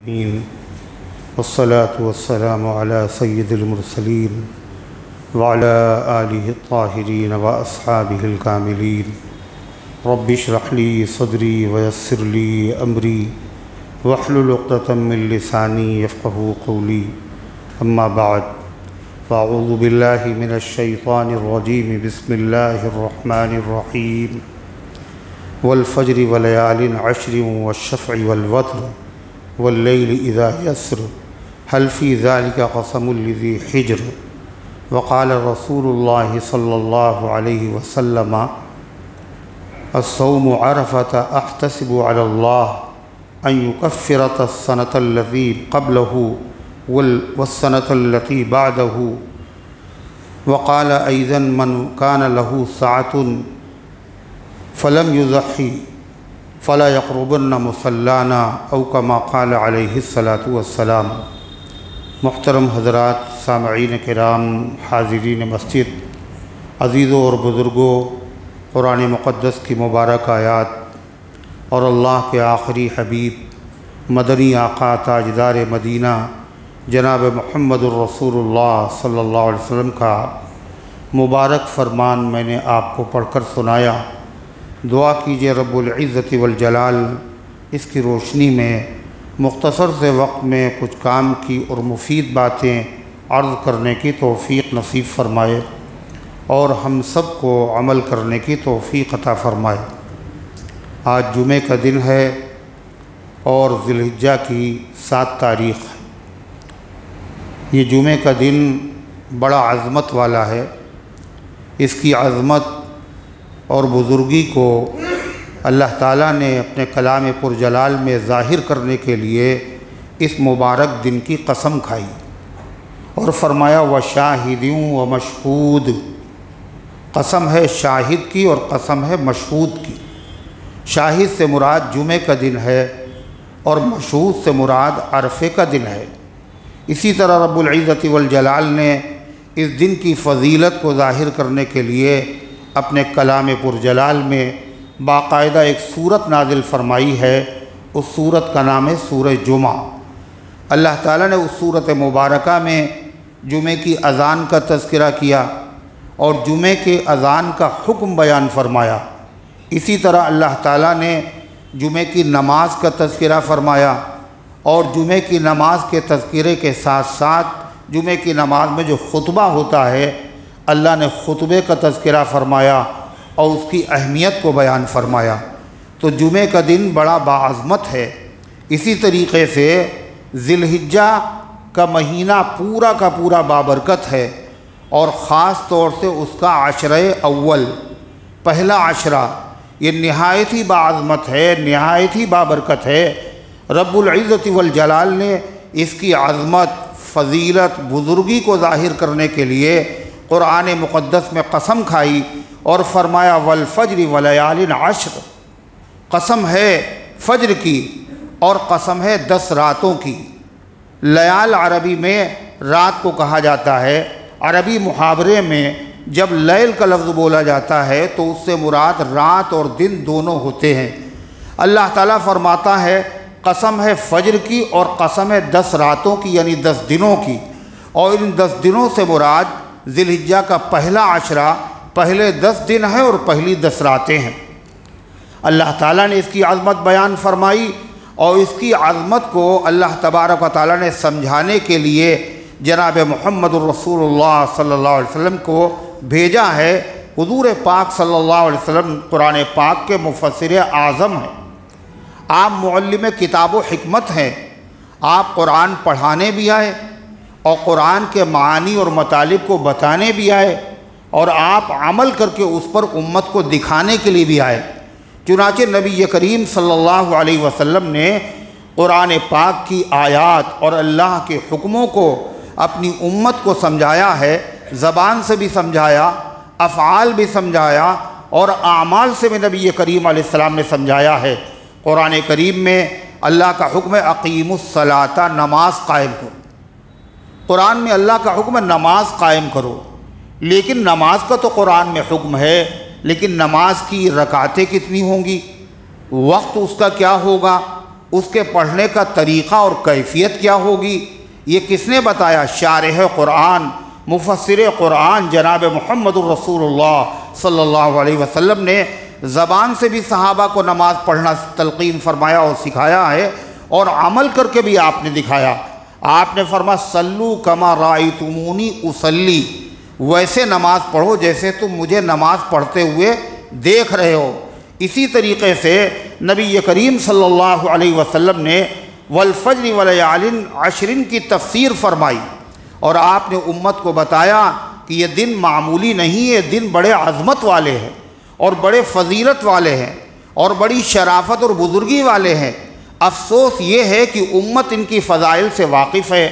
العالمين. والصلاة والسلام على سيد المرسلين وعلى آله الطاهرين وأصحابه الكاملين. رب اشرح لي صدري ويسر لي أمري واحلل عقدة من لساني يفقه قولي. أما بعد فأعوذ بالله من الشيطان الرجيم. بسم الله الرحمن الرحيم. والفجر وليال عشر والشفع والوتر. والليل إذا يسر هل في ذلك قسم لذي حجر؟ وقال رسول الله صلى الله عليه وسلم الصوم عرفة أحتسب على الله أن يكفر السنة التي قبله والسنة التي بعده. وقال أيضا من كان له سعة فلم يضحي. فلا يقربن مسلانا او كما قال علیہ الصلاۃ والسلام. محترم حضرات، سامعین کرام، حاضرین مسجد، عزیزوں اور بزرگوں، قرآن مقدس کی مبارک آیات، اور اللہ کے آخری حبیب، مدنی آقا، تاجدار مدینہ، جناب محمد الرسول اللہ صلی اللہ علیہ وسلم کا مبارک فرمان میں نے آپ کو پڑھ کر سنایا۔ دعا کیجیے رب العزت والجلال۔ اس کی روشنی میں، مختصر سے وقت میں کچھ کام کی اور مفید باتیں عرض کرنے کی توفیق نصیب فرمائے اور ہم سب کو عمل کرنے کی توفیق عطا فرمائے۔ آج جمعہ کا دن ہے اور ذلحجہ کی سات تاریخ ہے۔ یہ جمعہ کا دن بڑا عظمت والا ہے۔ اس کی عظمت اور بزرگی کو اللہ تعالیٰ نے اپنے کلام پر جلال میں ظاہر کرنے کے لیے اس مبارک دن کی قسم کھائی اور فرمایا، و شاہدوں و مشہود. قسم ہے شاہد کی اور قسم ہے مشہود کی۔ شاہد سے مراد جمعہ کا دن ہے اور مشہود سے مراد عرفے کا دن ہے۔ اسی طرح رب العزت والجلال نے اس دن کی فضیلت کو ظاہر کرنے کے لیے اپنے کلام پر جلال میں باقاعدہ ایک صورت نازل فرمائی ہے، اس صورت کا نام ہے سورہ جمعہ۔ اللہ تعالیٰ نے اس صورت مبارکہ میں جمعہ کی اذان کا تذکرہ کیا اور جمعہ کے اذان کا حکم بیان فرمایا۔ اسی طرح اللہ تعالیٰ نے جمعہ کی نماز کا تذکرہ فرمایا اور جمعہ کی نماز کے تذکرے کے ساتھ ساتھ جمعہ کی نماز میں جو خطبہ ہوتا ہے اللہ نے خطبے کا تذکرہ فرمایا اور اس کی اہمیت کو بیان فرمایا۔ تو جمعہ کا دن بڑا باعظمت ہے۔ اسی طریقے سے ذلحجہ کا مہینہ پورا کا پورا بابرکت ہے اور خاص طور سے اس کا عشرہ اول، پہلا عشرہ۔ یہ نہایت ہی باعظمت ہے، نہایت ہی بابرکت ہے۔ رب العزت والجلال نے اس کی عظمت، فضیلت، بزرگی کو ظاہر کرنے کے لیے قرآن مقدس میں قسم کھائی اور فرمایا، والفجر ولیال عشر۔ قسم ہے فجر کی اور قسم ہے دس راتوں کی۔ لیال عربی میں رات کو کہا جاتا ہے۔ عربی محاورے میں جب لیل کا لفظ بولا جاتا ہے تو اس سے مراد رات اور دن دونوں ہوتے ہیں۔ اللہ تعالیٰ فرماتا ہے، قسم ہے فجر کی اور قسم ہے دس راتوں کی یعنی دس دنوں کی۔ اور ان دس دنوں سے مراد ذلحجہ کا پہلا عشرہ پہلے دس دن ہے اور پہلی دس راتیں ہیں۔ اللہ تعالیٰ نے اس کی عظمت بیان فرمائی اور اس کی عظمت کو اللہ تبارک و تعالیٰ نے سمجھانے کے لیے جناب محمد الرسول اللہ صلی اللہ علیہ وسلم کو بھیجا ہے۔ حضور پاک صلی اللہ علیہ وسلم قرآن پاک کے مفسر اعظم ہیں۔ آپ معلم کتاب و حکمت ہیں۔ آپ قرآن پڑھانے بھی آئے۔ اور قرآن کے معانی اور مطالب کو بتانے بھی آئے اور آپ عمل کر کے اس پر امت کو دکھانے کے لیے بھی آئے۔ چنانچہ نبی کریم صلی اللہ علیہ وسلم نے قرآن پاک کی آیات اور اللہ کے حکموں کو اپنی امت کو سمجھایا ہے، زبان سے بھی سمجھایا، افعال بھی سمجھایا اور اعمال سے بھی نبی کریم علیہ السلام نے سمجھایا ہے۔ قرآن کریم میں اللہ کا حکم عقیم الصلاطہ نماز قائم کرو۔ قرآن میں اللہ کا حکم ہے نماز قائم کرو۔ لیکن نماز کا تو قرآن میں حکم ہے، لیکن نماز کی رکعتیں کتنی ہوں گی؟ وقت اس کا کیا ہوگا؟ اس کے پڑھنے کا طریقہ اور کیفیت کیا ہوگی؟ یہ کس نے بتایا؟ شارح قرآن، مفسر قرآن جناب محمد الرسول اللہ صلی اللہ علیہ وسلم نے زبان سے بھی صحابہ کو نماز پڑھنا تلقین فرمایا اور سکھایا ہے اور عمل کر کے بھی آپ نے دکھایا۔ آپ نے فرما سلو کما رائی تمونی اسلی ویسے نماز پڑھو جیسے تم مجھے نماز پڑھتے ہوئے دیکھ رہے ہو۔ اسی طریقے سے نبی کریم صلی اللہ علیہ وسلم نے والفجر ولیالن عشرین کی تفسیر فرمائی اور آپ نے امت کو بتایا کہ یہ دن معمولی نہیں یہ دن بڑے عظمت والے ہیں اور بڑے فضیلت والے ہیں اور بڑی شرافت اور بزرگی والے ہیں۔ افسوس یہ ہے کہ امت ان کی فضائل سے واقف ہے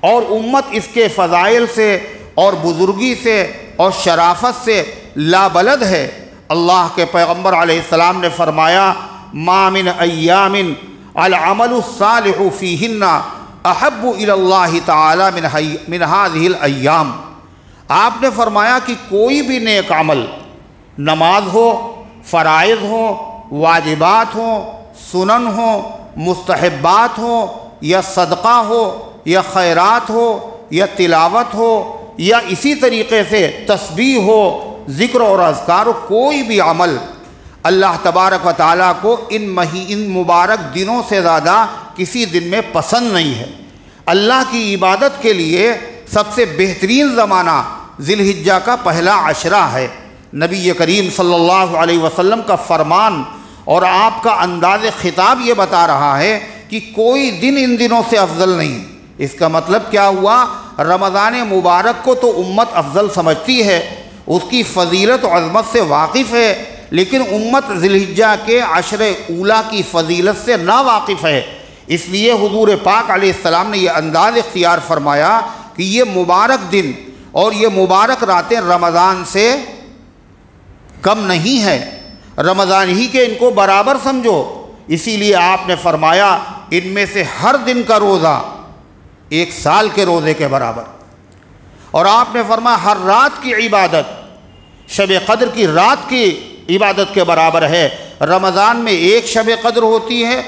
اور امت اس کے فضائل سے اور بزرگی سے اور شرافت سے لابلد ہے۔ اللہ کے پیغمبر علیہ السلام نے فرمایا مامن ایامن العمل الصالح فیہن احب اللہ تعالی من هذه الايام آپ نے فرمایا کہ کوئی بھی نیک عمل نماز ہو، فرائض ہوں، واجبات ہوں، سنن ہوں مستحبات ہوں یا صدقہ ہو، یا خیرات ہو، یا تلاوت ہو، یا اسی طریقے سے تسبیح ہو، ذکر اور اذکار کوئی بھی عمل اللہ تبارک و تعالیٰ کو ان مہی، ان مبارک دنوں سے زیادہ کسی دن میں پسند نہیں ہے۔ اللہ کی عبادت کے لیے سب سے بہترین زمانہ ذی کا پہلا عشرہ ہے۔ نبی کریم صلی اللہ علیہ وسلم کا فرمان اور آپ کا انداز خطاب یہ بتا رہا ہے کہ کوئی دن ان دنوں سے افضل نہیں اس کا مطلب کیا ہوا؟ رمضان مبارک کو تو امت افضل سمجھتی ہے، اس کی فضیلت و عظمت سے واقف ہے، لیکن امت ذلحجہ کے عشر اولا کی فضیلت سے نا واقف ہے۔ اس لیے حضور پاک علیہ السلام نے یہ انداز اختیار فرمایا کہ یہ مبارک دن اور یہ مبارک راتیں رمضان سے کم نہیں ہے رمضان ہی کے ان کو برابر سمجھو۔ اسی لیے آپ نے فرمایا، ان میں سے ہر دن کا روزہ ایک سال کے روزے کے برابر۔ اور آپ نے فرمایا، ہر رات کی عبادت، شب قدر کی رات کی عبادت کے برابر ہے۔ رمضان میں ایک شب قدر ہوتی ہے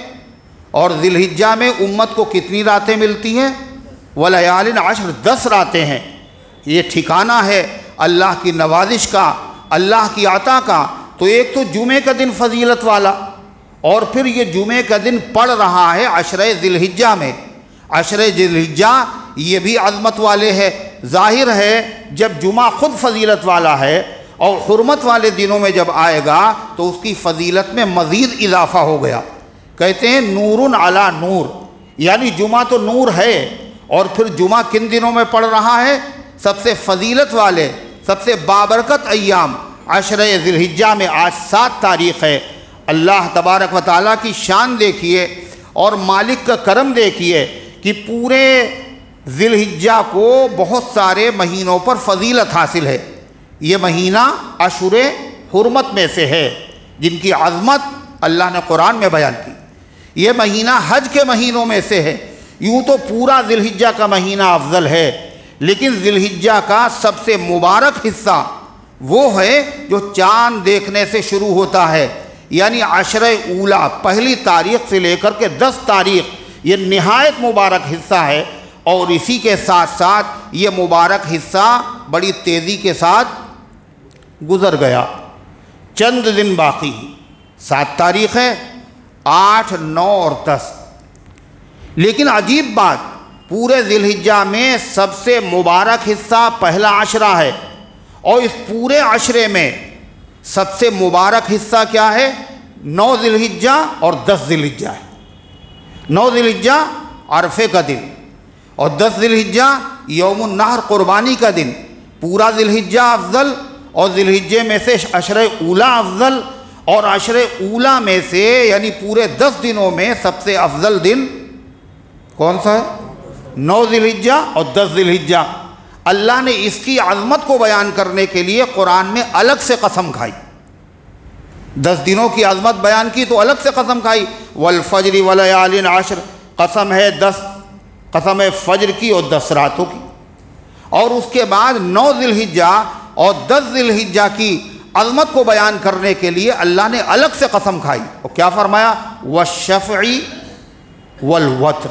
اور ذلحجہ میں امت کو کتنی راتیں ملتی ہیں؟ ولیالن عشر، دس راتیں ہیں۔ یہ ٹھکانہ ہے اللہ کی نوازش کا، اللہ کی عطا کا۔ تو ایک تو جمعے کا دن فضیلت والا اور پھر یہ جمعے کا دن پڑ رہا ہے عشرہ ذلحجہ میں۔ عشرہ ذلحجہ یہ بھی عظمت والے ہے۔ ظاہر ہے جب جمعہ خود فضیلت والا ہے اور حرمت والے دنوں میں جب آئے گا تو اس کی فضیلت میں مزید اضافہ ہو گیا۔ کہتے ہیں نور علی نور یعنی جمعہ تو نور ہے اور پھر جمعہ کن دنوں میں پڑھ رہا ہے؟ سب سے فضیلت والے، سب سے بابرکت ایام عشر ذلحجہ میں آج سات تاریخ ہے۔ اللہ تبارک و تعالیٰ کی شان دیکھیے اور مالک کا کرم دیکھیے کہ پورے ذلحجہ کو بہت سارے مہینوں پر فضیلت حاصل ہے۔ یہ مہینہ عشر حرمت میں سے ہے، جن کی عظمت اللہ نے قرآن میں بیان کی۔ یہ مہینہ حج کے مہینوں میں سے ہے۔ یوں تو پورا ذلحجہ کا مہینہ افضل ہے، لیکن ذلحجہ کا سب سے مبارک حصہ وہ ہے جو چاند دیکھنے سے شروع ہوتا ہے یعنی عشر اولا، پہلی تاریخ سے لے کر کے دس تاریخ، یہ نہایت مبارک حصہ ہے اور اسی کے ساتھ ساتھ یہ مبارک حصہ بڑی تیزی کے ساتھ گزر گیا۔ چند دن باقی سات تاریخ ہے آٹھ، نو اور دس۔ لیکن عجیب بات، پورے ذلحجہ میں سب سے مبارک حصہ پہلا عشرہ ہے۔ اور اس پورے عشرے میں سب سے مبارک حصہ کیا ہے؟ نو ذلحجہ اور دس ذلحجہ ہے۔ نو ذلحجہ عرفے کا دن اور دس ذلحجہ یوم النہر قربانی کا دن۔ پورا ذلحجہ افضل اور ذلحجے میں سے عشر اولا افضل اور عشر اولا میں سے یعنی پورے دس دنوں میں سب سے افضل دن کون سا ہے؟ نو ذلحجہ اور دس ذلحجہ اللہ نے اس کی عظمت کو بیان کرنے کے لیے قرآن میں الگ سے قسم کھائی۔ دس دنوں کی عظمت بیان کی تو الگ سے قسم کھائی۔ والفجر ولیال عشر، قسم ہے دس، قسم ہے فجر کی اور دس راتوں کی۔ اور اس کے بعد نو ذلحجہ اور دس ذلحجہ کی عظمت کو بیان کرنے کے لیے اللہ نے الگ سے قسم کھائی۔ اور کیا فرمایا؟ وہ والوتر۔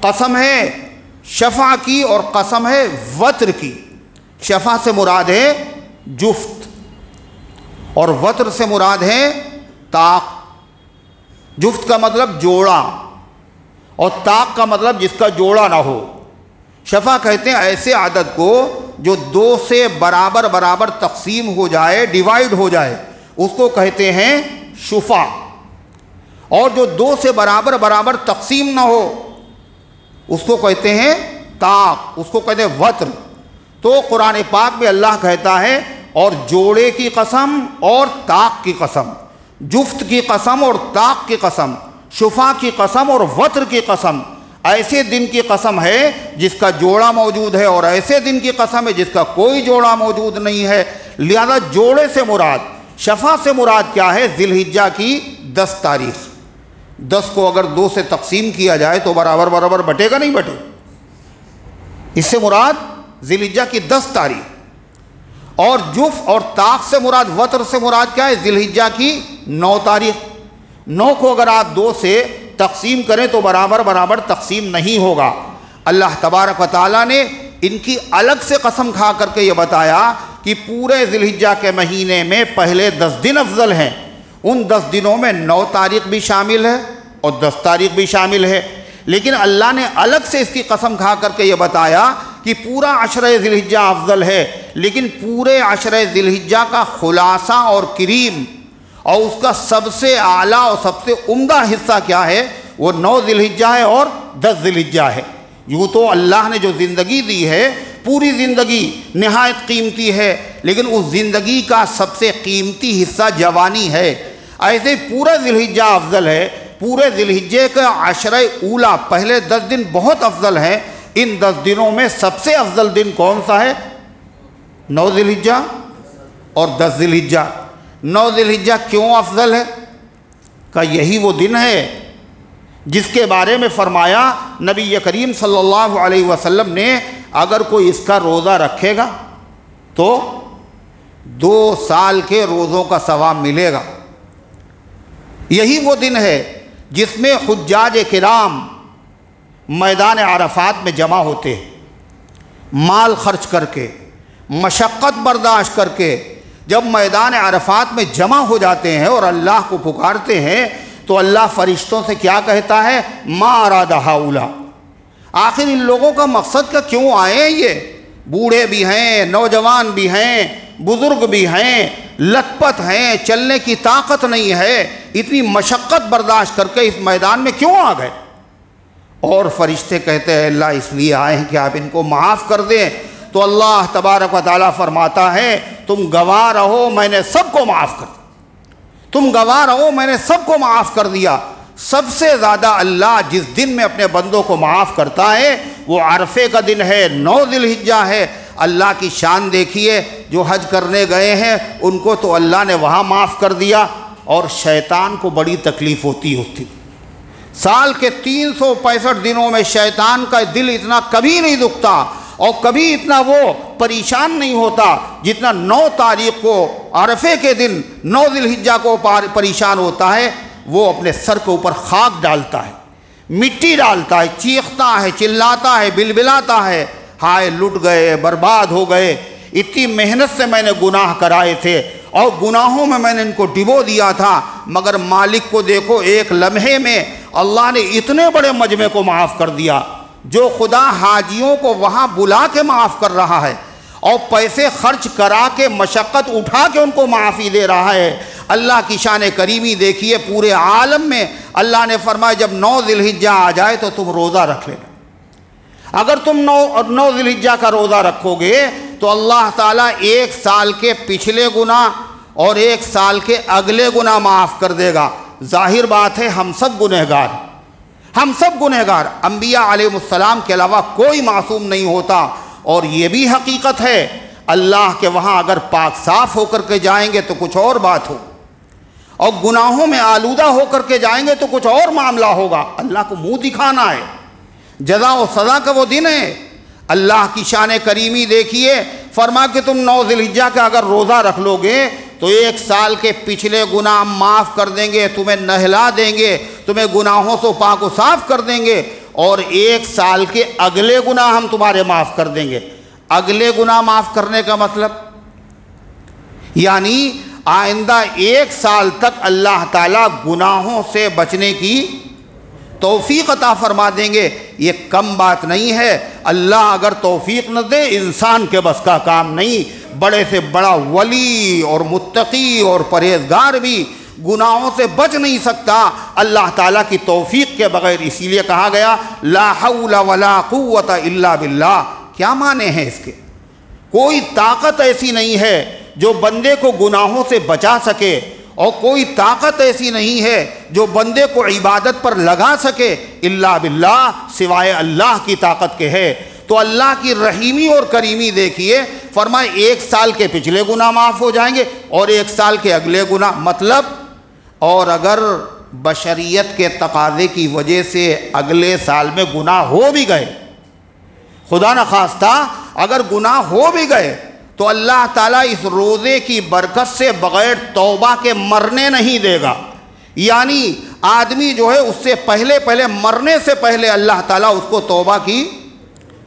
قسم ہے شفا کی اور قسم ہے وطر کی۔ شفا سے مراد ہے جفت۔ اور وطر سے مراد ہے طاق۔ جفت کا مطلب جوڑا۔ اور طاق کا مطلب جس کا جوڑا نہ ہو۔ شفا کہتے ہیں ایسے عدد کو جو دو سے برابر برابر تقسیم ہو جائے ڈیوائیڈ ہو جائے۔ اس کو کہتے ہیں شفا۔ اور جو دو سے برابر برابر تقسیم نہ ہو۔ اس کو کہتے ہیں طاق، اس کو کہتے ہیں وطر تو قرآن پاک میں اللہ کہتا ہے، اور جوڑے کی قسم اور طاق کی قسم۔ جفت کی قسم اور طاق کی قسم۔ شفا کی قسم اور وطر کی قسم۔ ایسے دن کی قسم ہے جس کا جوڑا موجود ہے، اور ایسے دن کی قسم ہے جس کا کوئی جوڑا موجود نہیں ہے۔ لہذا جوڑے سے مراد، شفا سے مراد کیا ہے؟ ذی الحجہ کی دس تاریخ۔ دس کو اگر دو سے تقسیم کیا جائے تو برابر برابر بٹے گا نہیں بٹے۔ اس سے مراد ذی کی دس تاریخ۔ اور جف اور طاق سے مراد وطر سے مراد کیا ہے؟ ذی کی نو تاریخ۔ نو کو اگر آپ دو سے تقسیم کریں تو برابر برابر تقسیم نہیں ہوگا۔ اللہ تبارک و تعالیٰ نے ان کی الگ سے قسم کھا کر کے یہ بتایا کہ پورے ذلحجہ کے مہینے میں پہلے دس دن افضل ہیں۔ ان دس دنوں میں نو تاریخ بھی شامل ہے اور دس تاریخ بھی شامل ہے۔ لیکن اللہ نے الگ سے اس کی قسم کھا کر کے یہ بتایا کہ پورا عشرہ ذلحجہ افضل ہے۔ لیکن پورے عشرہ ذلحجہ کا خلاصہ اور کریم اور اس کا سب سے اعلیٰ اور سب سے عمدہ حصہ کیا ہے، وہ نو ذلحجہ ہے اور دس ذلحجہ ہے۔ یوں تو اللہ نے جو زندگی دی ہے، پوری زندگی نہایت قیمتی ہے، لیکن اس زندگی کا سب سے قیمتی حصہ جوانی ہے۔ ایسے پورا ذلحجہ افضل ہے۔ پورے ذلحجے کا عشرہ اولا پہلے دس دن بہت افضل ہیں ان دس دنوں میں سب سے افضل دن کون سا ہے؟ نو ذلحجہ اور دس ذلحجہ نو ذلحجہ کیوں افضل ہے؟ کہ یہی وہ دن ہے جس کے بارے میں فرمایا نبی کریم صلی اللہ علیہ وسلم نے، اگر کوئی اس کا روزہ رکھے گا تو دو سال کے روزوں کا ثواب ملے گا۔ یہی وہ دن ہے جس میں حجاج کرام میدان عرفات میں جمع ہوتے ہیں۔ مال خرچ کر کے، مشقت برداشت کر کے جب میدان عرفات میں جمع ہو جاتے ہیں اور اللہ کو پکارتے ہیں، تو اللہ فرشتوں سے کیا کہتا ہے؟ ما ارادہ اولا آخر ان لوگوں کا مقصد کا کیوں آئے یہ؟ بوڑھے بھی ہیں، نوجوان بھی ہیں، بزرگ بھی ہیں لت پت ہیں، چلنے کی طاقت نہیں ہے، اتنی مشقت برداشت کر کے اس میدان میں کیوں آ گئے؟ اور فرشتے کہتے ہیں، اللہ اس لیے آئے ہیں کہ آپ ان کو معاف کر دیں۔ تو اللہ تبارک و تعالیٰ فرماتا ہے، تم گواہ رہو، میں نے سب کو معاف کر دیا۔ تم گواہ رہو، میں نے سب کو معاف کر دیا۔ سب سے زیادہ اللہ جس دن میں اپنے بندوں کو معاف کرتا ہے، وہ عرفے کا دن ہے، نو ذی الحجہ ہے۔ اللہ کی شان دیکھیے، جو حج کرنے گئے ہیں، ان کو تو اللہ نے وہاں معاف کر دیا اور شیطان کو بڑی تکلیف ہوتی ہوتی۔ سال کے تین سو پینسٹھ دنوں میں شیطان کا دل اتنا کبھی نہیں دکھتا اور کبھی اتنا وہ پریشان نہیں ہوتا جتنا نو تاریخ کو، عرفے کے دن نو ذی کو پریشان ہوتا ہے، وہ اپنے سر کے اوپر خاک ڈالتا ہے، مٹی ڈالتا ہے، چیختا ہے، چلاتا ہے بل بلاتا ہے۔ ہائے لٹ گئے، برباد ہو گئے۔ اتنی محنت سے میں نے گناہ کرائے تھے اور گناہوں میں میں نے ان کو ڈبو دیا تھا۔ مگر مالک کو دیکھو، ایک لمحے میں اللہ نے اتنے بڑے مجمع کو معاف کر دیا۔ جو خدا حاجیوں کو وہاں بلا کے معاف کر رہا ہے اور پیسے خرچ کرا کے مشقت اٹھا کے ان کو معافی دے رہا ہے۔ اللہ کی شان کریمی دیکھیے، پورے عالم میں اللہ نے فرمایا، جب نو ذلحجہ آ جائے تو تم روزہ رکھ لینا۔ اگر تم نو نو ذلحجہ کا روزہ رکھو گے تو اللہ تعالیٰ ایک سال کے پچھلے گناہ اور ایک سال کے اگلے گناہ معاف کر دے گا۔ ظاہر بات ہے ہم سب گنہگار ہم سب گنہگار۔ انبیاء علیہ السلام کے علاوہ کوئی معصوم نہیں ہوتا۔ اور یہ بھی حقیقت ہے، اللہ کے وہاں اگر پاک صاف ہو کر کے جائیں گے تو کچھ اور بات ہو۔ اور گناہوں میں آلودہ ہو کر کے جائیں گے تو کچھ اور معاملہ ہوگا۔ اللہ کو منہ دکھانا ہے۔ جزا و سزا کا وہ دن ہے۔ اللہ کی شان کریمی دیکھیے۔ فرما کہ تم نو ذلحجہ کا اگر روزہ رکھ لو گے، تو ایک سال کے پچھلے گناہ معاف کر دیں گے، تمہیں نہلا دیں گے، تمہیں گناہوں سے پاک و صاف کر دیں گے۔ اور ایک سال کے اگلے گناہ ہم تمہارے معاف کر دیں گے۔ اگلے گناہ معاف کرنے کا مطلب؟ یعنی آئندہ ایک سال تک اللہ تعالیٰ گناہوں سے بچنے کی توفیق عطا فرما دیں گے، یہ کم بات نہیں ہے۔ اللہ اگر توفیق نہ دے، انسان کے بس کا کام نہیں۔ بڑے سے بڑا ولی اور متقی اور پرہیزگار بھی گناہوں سے بچ نہیں سکتا۔ اللہ تعالیٰ کی توفیق کے بغیر اسی لیے کہا گیا، لا حول ولا قوت الا باللہ۔ کیا معنی ہیں اس کے؟ کوئی طاقت ایسی نہیں ہے جو بندے کو گناہوں سے بچا سکے۔ اور کوئی طاقت ایسی نہیں ہے جو بندے کو عبادت پر لگا سکے اللہ باللہ، سوائے اللہ کی طاقت کے ہے۔ تو اللہ کی رحیمی اور کریمی دیکھیے، فرمائے ایک سال کے پچھلے گناہ معاف ہو جائیں گے اور ایک سال کے اگلے گناہ مطلب اور اگر بشریت کے تقاضے کی وجہ سے اگلے سال میں گناہ ہو بھی گئے، خدا نخواستہ اگر گناہ ہو بھی گئے تو اللہ تعالیٰ اس روزے کی برکت سے بغیر توبہ کے مرنے نہیں دے گا۔ یعنی آدمی جو ہے اس سے پہلے پہلے مرنے سے پہلے اللہ تعالیٰ اس کو توبہ کی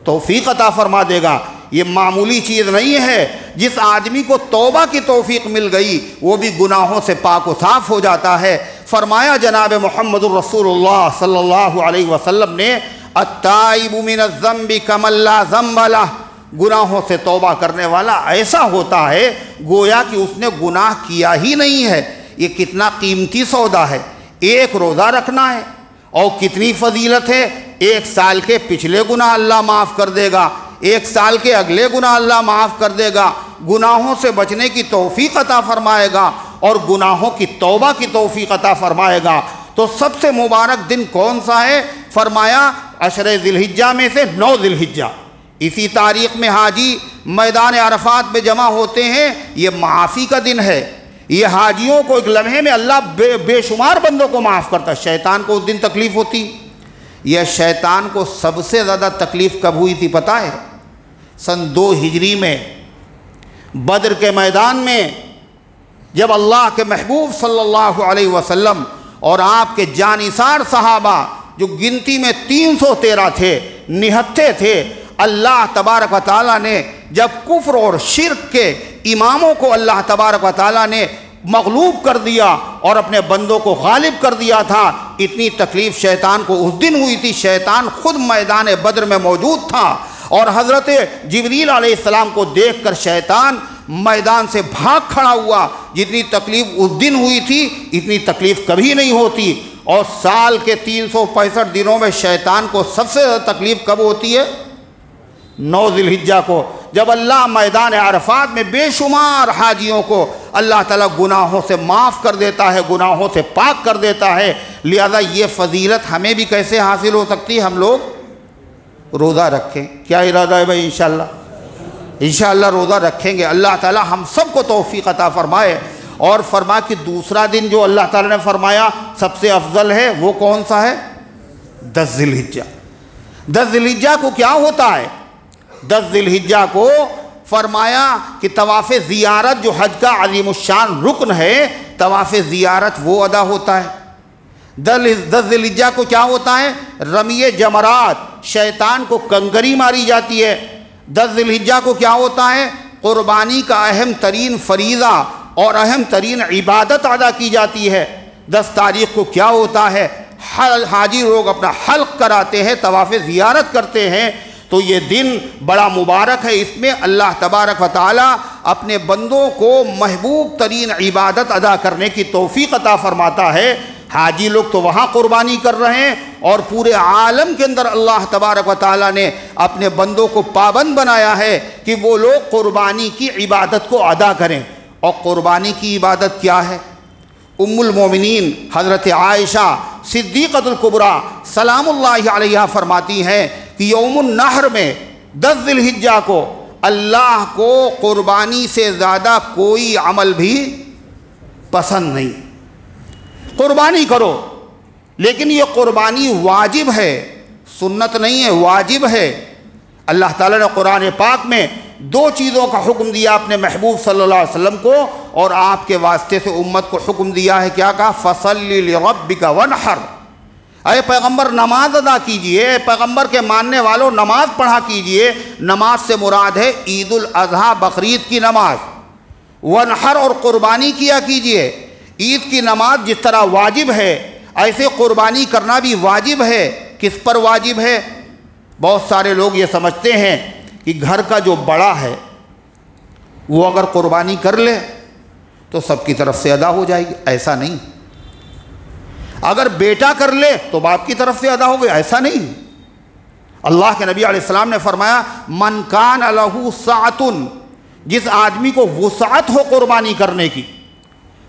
توفیق عطا فرما دے گا۔ یہ معمولی چیز نہیں ہے۔ جس آدمی کو توبہ کی توفیق مل گئی، وہ بھی گناہوں سے پاک و صاف ہو جاتا ہے۔ فرمایا جناب محمد الرسول اللہ صلی اللہ علیہ وسلم نے من الذنب کم اللہ له گناہوں سے توبہ کرنے والا ایسا ہوتا ہے گویا کہ اس نے گناہ کیا ہی نہیں ہے۔ یہ کتنا قیمتی سودا ہے۔ ایک روزہ رکھنا ہے۔ اور کتنی فضیلت ہے۔ ایک سال کے پچھلے گناہ اللہ معاف کر دے گا۔ ایک سال کے اگلے گناہ اللہ معاف کر دے گا۔ گناہوں سے بچنے کی توفیق عطا فرمائے گا۔ اور گناہوں کی توبہ کی توفیق عطا فرمائے گا۔ تو سب سے مبارک دن کون سا ہے؟ فرمایا، عشر ذلحجہ میں سے نو ذلحجہ اسی تاریخ میں حاجی میدان عرفات میں جمع ہوتے ہیں، یہ معافی کا دن ہے۔ یہ حاجیوں کو ایک لمحے میں اللہ بے بے شمار بندوں کو معاف کرتا ہے۔ شیطان کو اس دن تکلیف ہوتی۔ یہ شیطان کو سب سے زیادہ تکلیف کب ہوئی تھی پتہ ہے؟ سن دو ہجری میں، بدر کے میدان میں، جب اللہ کے محبوب صلی اللہ علیہ وسلم اور آپ کے جانثار صحابہ جو گنتی میں تین سو تیرہ تھے، نہتے تھے اللہ تبارک و تعالیٰ نے جب کفر اور شرک کے اماموں کو اللہ تبارک و تعالیٰ نے مغلوب کر دیا اور اپنے بندوں کو غالب کر دیا تھا، اتنی تکلیف شیطان کو اس دن ہوئی تھی، شیطان خود میدان بدر میں موجود تھا اور حضرت جبریل علیہ السلام کو دیکھ کر شیطان میدان سے بھاگ کھڑا ہوا۔ جتنی تکلیف اس دن ہوئی تھی، اتنی تکلیف کبھی نہیں ہوتی۔ اور سال کے تین سو پینسٹھ دنوں میں شیطان کو سب سے زیادہ تکلیف کب ہوتی ہے؟ نو ذلحجہ کو، جب اللہ میدان عرفات میں بے شمار حاجیوں کو اللہ تعالیٰ گناہوں سے معاف کر دیتا ہے، گناہوں سے پاک کر دیتا ہے، لہذا یہ فضیلت ہمیں بھی کیسے حاصل ہو سکتی ہے؟ ہم لوگ روزہ رکھیں۔ کیا ارادہ ہے بھائی؟ انشاءاللہ۔ انشاءاللہ روزہ رکھیں گے۔ اللہ تعالیٰ ہم سب کو توفیق عطا فرمائے۔ اور فرما کہ دوسرا دن جو اللہ تعالیٰ نے فرمایا سب سے افضل ہے، وہ کون سا ہے؟ دس ذلحجہ دس ذلحجہ کو کیا ہوتا ہے؟ دس ذی الحجہ کو فرمایا کہ طواف زیارت جو حج کا عظیم الشان رکن ہے، طواف زیارت وہ ادا ہوتا ہے۔ دس ذی الحجہ کو کیا ہوتا ہے؟ رمی جمرات، شیطان کو کنگری ماری جاتی ہے۔ دس ذی الحجہ کو کیا ہوتا ہے؟ قربانی کا اہم ترین فریضہ اور اہم ترین عبادت ادا کی جاتی ہے۔ دس تاریخ کو کیا ہوتا ہے؟ حاجی لوگ اپنا حلق کراتے ہیں، طواف زیارت کرتے ہیں۔ تو یہ دن بڑا مبارک ہے۔ اس میں اللہ تبارک و تعالی اپنے بندوں کو محبوب ترین عبادت ادا کرنے کی توفیق عطا فرماتا ہے۔ حاجی لوگ تو وہاں قربانی کر رہے ہیں اور پورے عالم کے اندر اللہ تبارک و تعالی نے اپنے بندوں کو پابند بنایا ہے کہ وہ لوگ قربانی کی عبادت کو ادا کریں۔ اور قربانی کی عبادت کیا ہے؟ ام المومنین، حضرت عائشہ صدیقت القبرہ سلام اللہ علیہ فرماتی ہیں کہ یوم النحر میں دس ذلحجہ کو اللہ کو قربانی سے زیادہ کوئی عمل بھی پسند نہیں۔ قربانی کرو، لیکن یہ قربانی واجب ہے، سنت نہیں ہے، واجب ہے۔ اللہ تعالیٰ نے قرآن پاک میں دو چیزوں کا حکم دیا اپنے محبوب صلی اللہ علیہ وسلم کو، اور آپ کے واسطے سے امت کو حکم دیا ہے، کیا کہا؟ فصل رب کا ونحر اے پیغمبر، نماز ادا کیجیے۔ اے پیغمبر کے ماننے والوں، نماز پڑھا کیجیے۔ نماز سے مراد ہے عید الاضحیٰ بقرعید کی نماز۔ ونحر اور قربانی کیا کیجیے۔ عید کی نماز جس طرح واجب ہے، ایسے قربانی کرنا بھی واجب ہے۔ کس پر واجب ہے؟ بہت سارے لوگ یہ سمجھتے ہیں کہ گھر کا جو بڑا ہے، وہ اگر قربانی کر لے تو سب کی طرف سے ادا ہو جائے گی۔ ایسا نہیں۔ اگر بیٹا کر لے تو باپ کی طرف سے ادا ہو گیا ایسا نہیں۔ اللہ کے نبی علیہ السلام نے فرمایا، من کان الہ سعتن جس آدمی کو وسعت ہو قربانی کرنے کی،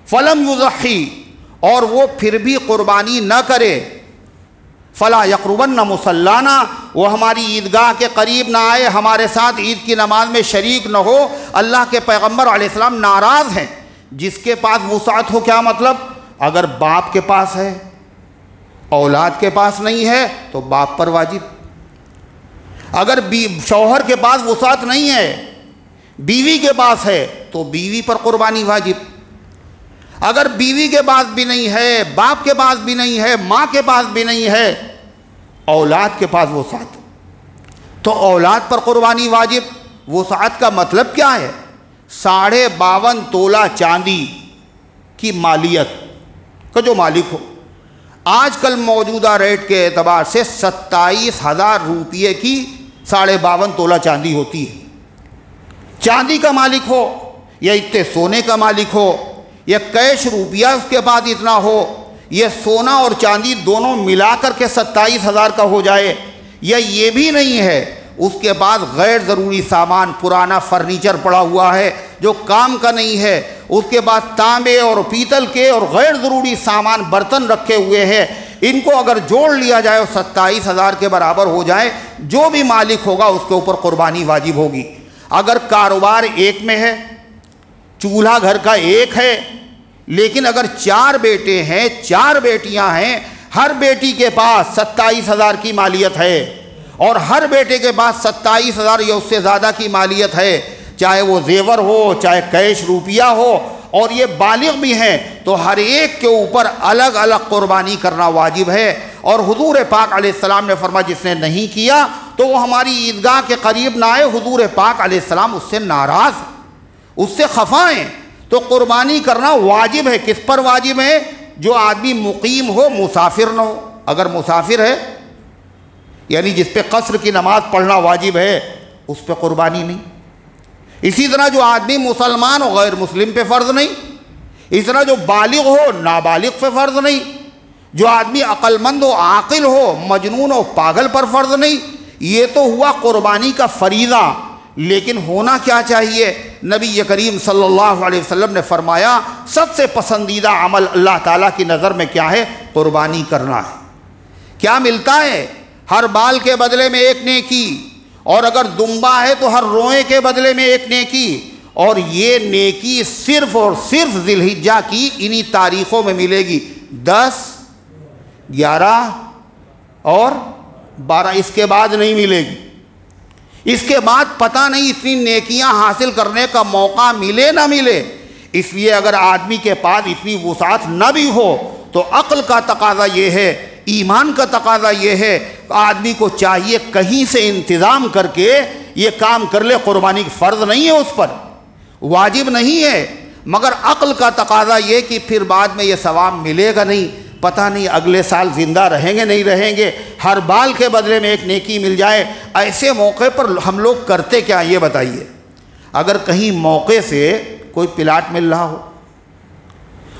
فلم یضحی، اور وہ پھر بھی قربانی نہ کرے، فلا یقربن نہ مسلانہ وہ ہماری عیدگاہ کے قریب نہ آئے، ہمارے ساتھ عید کی نماز میں شریک نہ ہو۔ اللہ کے پیغمبر علیہ السلام ناراض ہیں۔ جس کے پاس وسعت ہو کیا مطلب؟ اگر باپ کے پاس ہے، اولاد کے پاس نہیں ہے، تو باپ پر واجب۔ اگر شوہر کے پاس وسعت نہیں ہے، بیوی کے پاس ہے، تو بیوی پر قربانی واجب۔ اگر بیوی کے پاس بھی نہیں ہے، باپ کے پاس بھی نہیں ہے، ماں کے پاس بھی نہیں ہے، اولاد کے پاس وسعت تو اولاد پر قربانی واجب وسعت کا مطلب کیا ہے؟ ساڑھے باون تولہ چاندی کی مالیت۔ کا جو مالک ہو۔ آج کل موجودہ ریٹ کے اعتبار سے ستائیس ہزار روپیے کی ساڑھے باون تولہ چاندی ہوتی ہے۔ چاندی کا مالک ہو یا اتنے سونے کا مالک ہو یا کیش روپیہ اس کے بعد اتنا ہو، یہ سونا اور چاندی دونوں ملا کر کے ستائیس ہزار کا ہو جائے، یا یہ بھی نہیں ہے، اس کے بعد غیر ضروری سامان، پرانا فرنیچر پڑا ہوا ہے جو کام کا نہیں ہے اس کے بعد تانبے اور پیتل کے اور غیر ضروری سامان برتن رکھے ہوئے ہیں۔ ان کو اگر جوڑ لیا جائے اور ستائیس ہزار کے برابر ہو جائے، جو بھی مالک ہوگا اس کے اوپر قربانی واجب ہوگی۔ اگر کاروبار ایک میں ہے، چولہا گھر کا ایک ہے، لیکن اگر چار بیٹے ہیں، چار بیٹیاں ہیں، ہر بیٹی کے پاس ستائیس ہزار کی مالیت ہے۔ اور ہر بیٹے کے پاس ستائیس ہزار یا اس سے زیادہ کی مالیت ہے چاہے وہ زیور ہو، چاہے کیش روپیہ ہو، اور یہ بالغ بھی ہیں، تو ہر ایک کے اوپر الگ الگ قربانی کرنا واجب ہے۔ اور حضور پاک علیہ السلام نے فرما جس نے نہیں کیا، تو وہ ہماری عیدگاہ کے قریب نہ آئے۔ حضور پاک علیہ السلام اس سے ناراض، اس سے خفائیں تو قربانی کرنا واجب ہے۔ کس پر واجب ہے؟ جو آدمی مقیم ہو، مسافر نہ ہو۔ اگر مسافر ہے یعنی جس پہ قصر کی نماز پڑھنا واجب ہے، اس پہ قربانی نہیں۔ اسی طرح جو آدمی مسلمان ہو، غیر مسلم پہ فرض نہیں۔ اس طرح جو بالغ ہو، نابالغ پہ فرض نہیں۔ جو آدمی عقل مند ہو، عاقل ہو، مجنون ہو، پاگل پر فرض نہیں۔ یہ تو ہوا قربانی کا فریضہ۔ لیکن ہونا کیا چاہیے؟ نبی کریم صلی اللہ علیہ وسلم نے فرمایا، سب سے پسندیدہ عمل اللہ تعالیٰ کی نظر میں کیا ہے؟ قربانی کرنا ہے۔ کیا ملتا ہے؟ ہر بال کے بدلے میں ایک نیکی۔ اور اگر دمبا ہے تو ہر روئے کے بدلے میں ایک نیکی، اور یہ نیکی صرف اور صرف ذلحجہ کی انہی تاریخوں میں ملے گی۔ دس، گیارہ، اور بارہ، اس کے بعد نہیں ملے گی۔ اس کے بعد پتہ نہیں اتنی نیکیاں حاصل کرنے کا موقع ملے نہ ملے۔ اس لیے اگر آدمی کے پاس اتنی وسعت نہ بھی ہو تو عقل کا تقاضا یہ ہے ایمان کا تقاضا یہ ہے آدمی کو چاہیے کہیں سے انتظام کر کے یہ کام کر لے، قربانی فرض نہیں ہے اس پر، واجب نہیں ہے۔ مگر عقل کا تقاضا یہ کہ پھر بعد میں یہ ثواب ملے گا نہیں۔ پتہ نہیں اگلے سال زندہ رہیں گے، نہیں رہیں گے۔ ہر بال کے بدلے میں ایک نیکی مل جائے۔ ایسے موقع پر ہم لوگ کرتے کیا یہ بتائیے۔ اگر کہیں موقع سے کوئی پلاٹ مل رہا ہو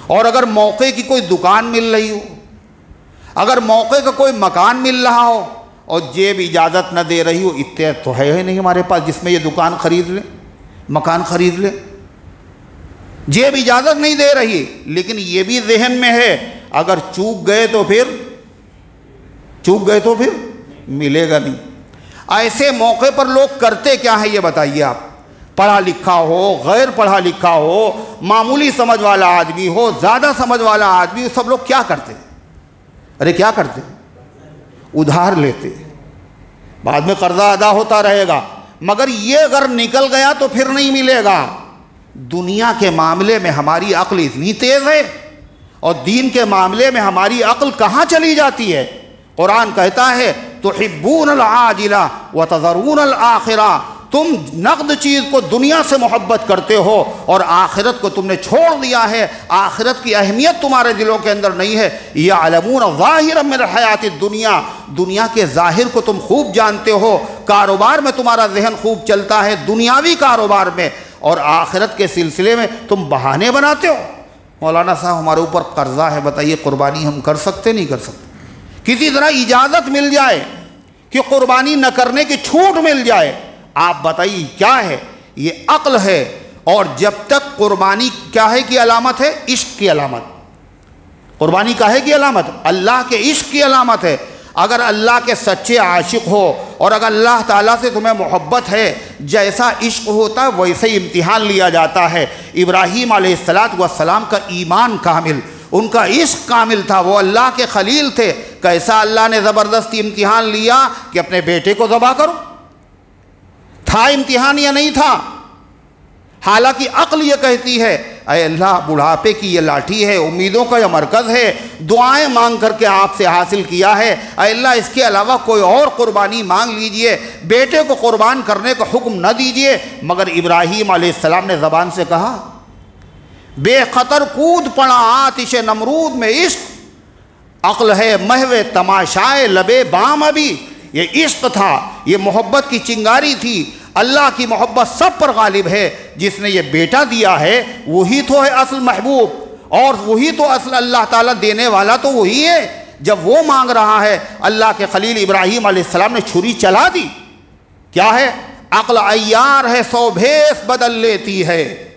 اور اگر موقع کی کوئی دکان مل رہی ہو اگر موقع کا کوئی مکان مل رہا ہو اور جیب اجازت نہ دے رہی ہو، اتنے تو ہے ہی نہیں ہمارے پاس جس میں یہ دکان خرید لیں مکان خرید لیں جیب اجازت نہیں دے رہی، لیکن یہ بھی ذہن میں ہے، اگر چوک گئے تو پھر، چوک گئے تو پھر ملے گا نہیں۔ ایسے موقع پر لوگ کرتے کیا ہیں؟ یہ بتائیے آپ۔ پڑھا لکھا ہو، غیر پڑھا لکھا ہو، معمولی سمجھ والا آدمی ہو، زیادہ سمجھ والا آدمی، سب لوگ کیا کرتے؟ ارے کیا کرتے؟ ادھار لیتے۔ بعد میں قرضہ ادا ہوتا رہے گا، مگر یہ اگر نکل گیا تو پھر نہیں ملے گا۔ دنیا کے معاملے میں ہماری عقل اتنی تیز ہے، اور دین کے معاملے میں ہماری عقل کہاں چلی جاتی ہے؟ قرآن کہتا ہے تو حبون العاجلہ و تذرون الآخرہ۔ تم نقد چیز کو دنیا سے محبت کرتے ہو اور آخرت کو تم نے چھوڑ دیا ہے، آخرت کی اہمیت تمہارے دلوں کے اندر نہیں ہے۔ یا علمون ظاہر من حیات دنیا دنیا کے ظاہر کو تم خوب جانتے ہو۔ کاروبار میں تمہارا ذہن خوب چلتا ہے، دنیاوی کاروبار میں۔ اور آخرت کے سلسلے میں تم بہانے بناتے ہو۔ مولانا صاحب، ہمارے اوپر قرضہ ہے، بتائیے قربانی ہم کر سکتے نہیں کر سکتے۔ کسی طرح اجازت مل جائے کہ قربانی نہ کرنے کی چھوٹ مل جائے۔ آپ بتائیے کیا ہے؟ یہ عقل ہے اور جب تک قربانی کیا ہے کی علامت ہے؟ عشق کی علامت۔ قربانی کا ہے کی علامت؟ اللہ کے عشق کی علامت ہے۔ اگر اللہ کے سچے عاشق ہو اور اگر اللہ تعالیٰ سے تمہیں محبت ہے، جیسا عشق ہوتا ہے ویسے ہی امتحان لیا جاتا ہے۔ ابراہیم علیہ السلاۃ والسلام کا ایمان کامل، ان کا عشق کامل تھا۔ وہ اللہ کے خلیل تھے۔ کیسا اللہ نے زبردستی امتحان لیا کہ اپنے بیٹے کو ذبح کرو تھا امتحان یا نہیں تھا؟ حالانکہ عقل یہ کہتی ہے، اے اللہ، بڑھاپے کی یہ لاٹھی ہے، امیدوں کا یہ مرکز ہے، دعائیں مانگ کر کے آپ سے حاصل کیا ہے۔ اے اللہ، اس کے علاوہ کوئی اور قربانی مانگ لیجیے، بیٹے کو قربان کرنے کا حکم نہ دیجیے۔ مگر ابراہیم علیہ السلام نے زبان سے کہا، بے خطر کود پڑا آتش نمرود میں عشق، عقل ہے محو تماشائے لبے بام ابھی۔ یہ عشق تھا، یہ محبت کی چنگاری تھی۔ اللہ کی محبت سب پر غالب ہے۔ جس نے یہ بیٹا دیا ہے، وہی تو ہے اصل محبوب۔ اور وہی تو اصل اللہ تعالیٰ دینے والا تو وہی ہے۔ جب وہ مانگ رہا ہے، اللہ کے خلیل ابراہیم علیہ السلام نے چھری چلا دی۔ کیا ہے؟ عقل ایار ہے، سو بھیس بدل لیتی ہے۔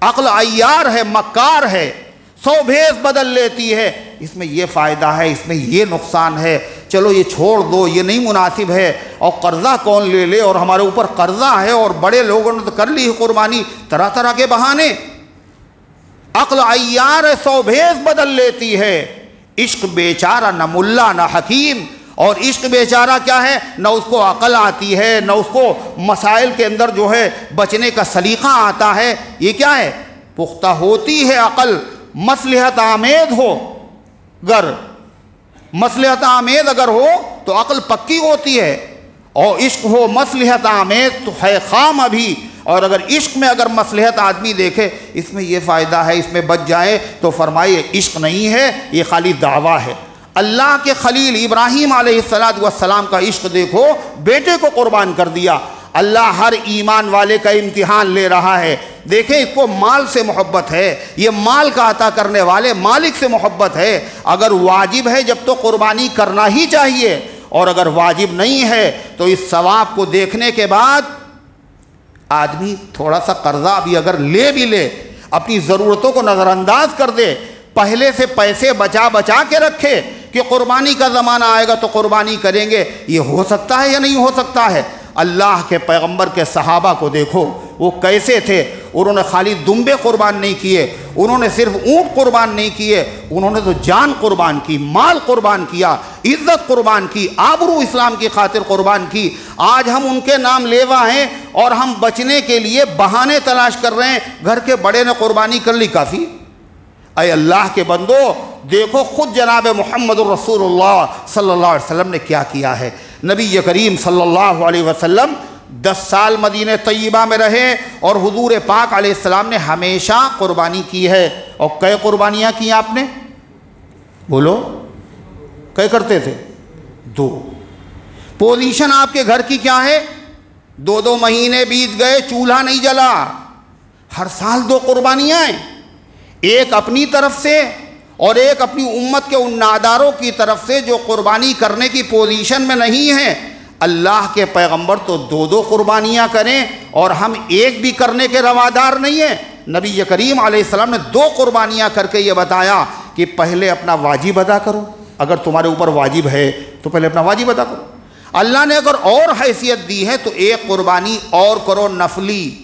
عقل ایار ہے، مکار ہے۔ سو بھیس بدل لیتی ہے۔ اس میں یہ فائدہ ہے، اس میں یہ نقصان ہے۔ چلو یہ چھوڑ دو، یہ نہیں مناسب ہے۔ اور قرضہ کون لے لے؟ اور ہمارے اوپر قرضہ ہے اور بڑے لوگوں نے تو کر لی قربانی۔ طرح طرح کے بہانے۔ عقل ایار سو بھیس بدل لیتی ہے۔ عشق بیچارہ، نہ ملا، نہ حکیم۔ اور عشق بیچارہ کیا ہے؟ نہ اس کو عقل آتی ہے، نہ اس کو مسائل کے اندر جو ہے بچنے کا سلیقہ آتا ہے۔ یہ کیا ہے؟ پختہ ہوتی ہے عقل۔ مصلحت آمید ہو، گر۔ مصلحت آمید اگر ہو تو عقل پکی ہوتی ہے، اور عشق ہو، مصلحت آمید تو ہے خام ابھی۔ اور اگر عشق میں اگر مصلحت آدمی دیکھے، اس میں یہ فائدہ ہے، اس میں بچ جائے، تو فرمائیے عشق نہیں ہے، یہ خالی دعویٰ ہے۔ اللہ کے خلیل ابراہیم علیہ السلام کا عشق دیکھو، بیٹے کو قربان کر دیا۔ اللہ ہر ایمان والے کا امتحان لے رہا ہے۔ دیکھیں اس کو مال سے محبت ہے۔ یہ مال کا عطا کرنے والے مالک سے محبت ہے۔ اگر واجب ہے، جب تو قربانی کرنا ہی چاہیے۔ اور اگر واجب نہیں ہے، تو اس ثواب کو دیکھنے کے بعد آدمی تھوڑا سا قرضہ بھی اگر لے بھی لے، اپنی ضرورتوں کو نظر انداز کر دے، پہلے سے پیسے بچا بچا کے رکھے کہ قربانی کا زمانہ آئے گا تو قربانی کریں گے۔ یہ ہو سکتا ہے یا نہیں ہو سکتا ہے؟ اللہ کے پیغمبر کے صحابہ کو دیکھو، وہ کیسے تھے؟ انہوں نے خالی دمبے قربان نہیں کیے، انہوں نے صرف اونٹ قربان نہیں کیے، انہوں نے تو جان قربان کی، مال قربان کیا، عزت قربان کی، آبرو اسلام کی خاطر قربان کی۔ آج ہم ان کے نام لیوا ہیں اور ہم بچنے کے لیے بہانے تلاش کر رہے ہیں۔ گھر کے بڑے نے قربانی کر لی کافی۔ اے اللہ کے بندو، دیکھو خود جناب محمد الرسول اللہ صلی اللہ علیہ وسلم نے کیا کیا ہے۔ نبی کریم صلی اللہ علیہ وسلم دس سال مدینہ طیبہ میں رہے اور حضور پاک علیہ السلام نے ہمیشہ قربانی کی ہے اور کئے قربانیاں کی آپ نے؟ بولو کئے کرتے تھے؟ دو۔ پوزیشن آپ کے گھر کی کیا ہے؟ دو دو مہینے بیت گئے، چولہا نہیں جلا۔ ہر سال دو قربانیاں ہیں۔ ایک اپنی طرف سے اور ایک اپنی امت کے ان ناداروں کی طرف سے جو قربانی کرنے کی پوزیشن میں نہیں ہیں، اللہ کے پیغمبر تو دو دو قربانیاں کریں اور ہم ایک بھی کرنے کے روادار نہیں ہیں۔ نبی کریم علیہ السلام نے دو قربانیاں کر کے یہ بتایا کہ پہلے اپنا واجب ادا کرو۔ اگر تمہارے اوپر واجب ہے تو پہلے اپنا واجب ادا کرو۔ اللہ نے اگر اور حیثیت دی ہے تو ایک قربانی اور کرو نفلی۔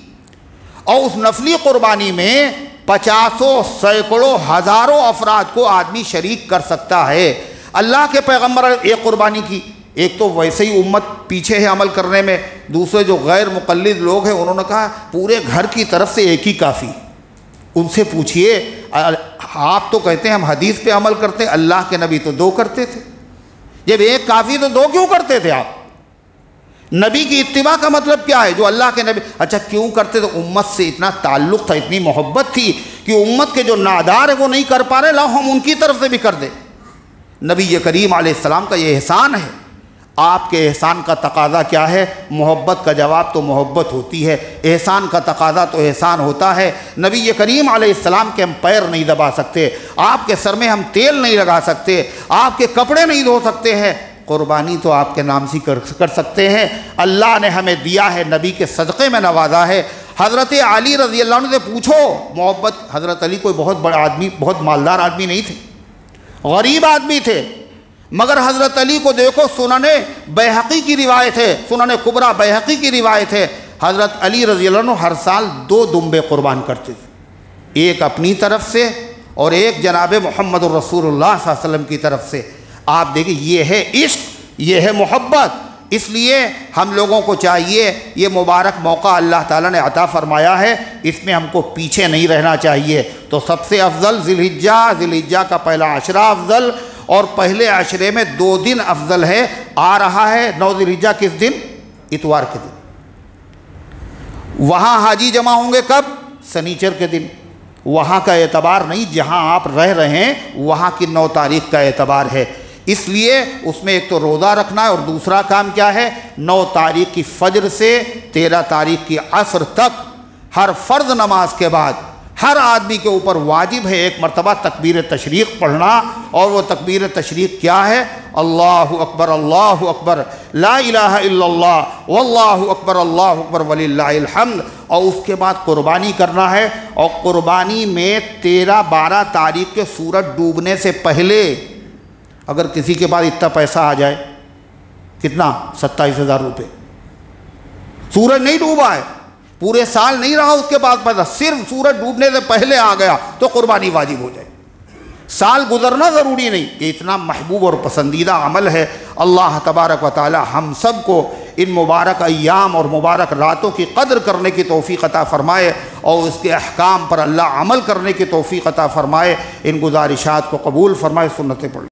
اور اس نفلی قربانی میں پچاسوں سینکڑوں ہزاروں افراد کو آدمی شریک کر سکتا ہے۔ اللہ کے پیغمبر ایک قربانی کی۔ ایک تو ویسے ہی امت پیچھے ہے عمل کرنے میں۔ دوسرے جو غیر مقلد لوگ ہیں، انہوں نے کہا، پورے گھر کی طرف سے ایک ہی کافی۔ ان سے پوچھئے، آپ تو کہتے ہیں ہم حدیث پہ عمل کرتے ہیں اللہ کے نبی تو دو کرتے تھے۔ جب ایک کافی تو دو کیوں کرتے تھے آپ؟ نبی کی اتباع کا مطلب کیا ہے؟ جو اللہ کے نبی اچھا کیوں کرتے تو امت سے اتنا تعلق تھا، اتنی محبت تھی کہ امت کے جو نادار ہے وہ نہیں کر پا رہے، لاؤ ہم ان کی طرف سے بھی کر دیں۔ نبی کریم علیہ السلام کا یہ احسان ہے۔ آپ کے احسان کا تقاضا کیا ہے؟ محبت کا جواب تو محبت ہوتی ہے۔ احسان کا تقاضا تو احسان ہوتا ہے۔ نبی کریم علیہ السلام کے ہم پیر نہیں دبا سکتے۔ آپ کے سر میں ہم تیل نہیں لگا سکتے۔ آپ کے کپڑے نہیں دھو سکتے ہیں۔ قربانی تو آپ کے نام سے کر سکتے ہیں۔ اللہ نے ہمیں دیا ہے، نبی کے صدقے میں نوازا ہے۔ حضرت علی رضی اللہ عنہ سے پوچھو، محبت، حضرت علی کوئی بہت بڑا آدمی، بہت مالدار آدمی نہیں تھے۔ غریب آدمی تھے۔ مگر حضرت علی کو دیکھو سنن بحقی کی روایت ہے سنن قبرہ بحقی کی روایت ہے۔ حضرت علی رضی اللہ عنہ ہر سال دو دمبے قربان کرتے تھے۔ ایک اپنی طرف سے اور ایک جناب محمد الرسول اللہ صلی اللہ علیہ وسلم کی طرف سے۔ آپ دیکھیں یہ ہے عشق، یہ ہے محبت۔ اس لیے ہم لوگوں کو چاہیے یہ مبارک موقع اللہ تعالیٰ نے عطا فرمایا ہے۔ اس میں ہم کو پیچھے نہیں رہنا چاہیے۔ تو سب سے افضل ذی الحجہ ذی الحجہ کا پہلا عشرہ افضل۔ اور پہلے عشرے میں دو دن افضل ہے۔ آ رہا ہے نو ذی الحجہ کس دن؟ اتوار کے دن۔ وہاں حاجی جمع ہوں گے کب؟ سنیچر کے دن۔ وہاں کا اعتبار نہیں، جہاں آپ رہ رہے ہیں، وہاں کی نو تاریخ کا اعتبار ہے۔ اس لیے اس میں ایک تو روزہ رکھنا ہے اور دوسرا کام کیا ہے؟ نو تاریخ کی فجر سے تیرہ تاریخ کی عصر تک ہر فرض نماز کے بعد ہر آدمی کے اوپر واجب ہے ایک مرتبہ تکبیر تشریق پڑھنا۔ اور وہ تکبیر تشریق کیا ہے؟ اللہ اکبر اللہ اکبر، لا الہ الا اللہ، واللہ اکبر، اللہ اکبر ولی اللہ الحمد۔ اور اس کے بعد قربانی کرنا ہے۔ اور قربانی میں تیرہ بارہ تاریخ کے سورج ڈوبنے سے پہلے اگر کسی کے پاس اتنا پیسہ آ جائے، کتنا؟ ستائیس ہزار روپے۔ سورج نہیں ڈوبا ہے۔ پورے سال نہیں رہا اس کے بعد پیسہ۔ صرف سورج ڈوبنے سے پہلے آ گیا تو قربانی واجب ہو جائے۔ سال گزرنا ضروری نہیں یہ اتنا محبوب اور پسندیدہ عمل ہے۔ اللہ تبارک و تعالی ہم سب کو ان مبارک ایام اور مبارک راتوں کی قدر کرنے کی توفیق عطا فرمائے اور اس کے احکام پر اللہ عمل کرنے کی توفیق عطا فرمائے۔ ان گزارشات کو قبول فرمائے، سنتیں پڑھ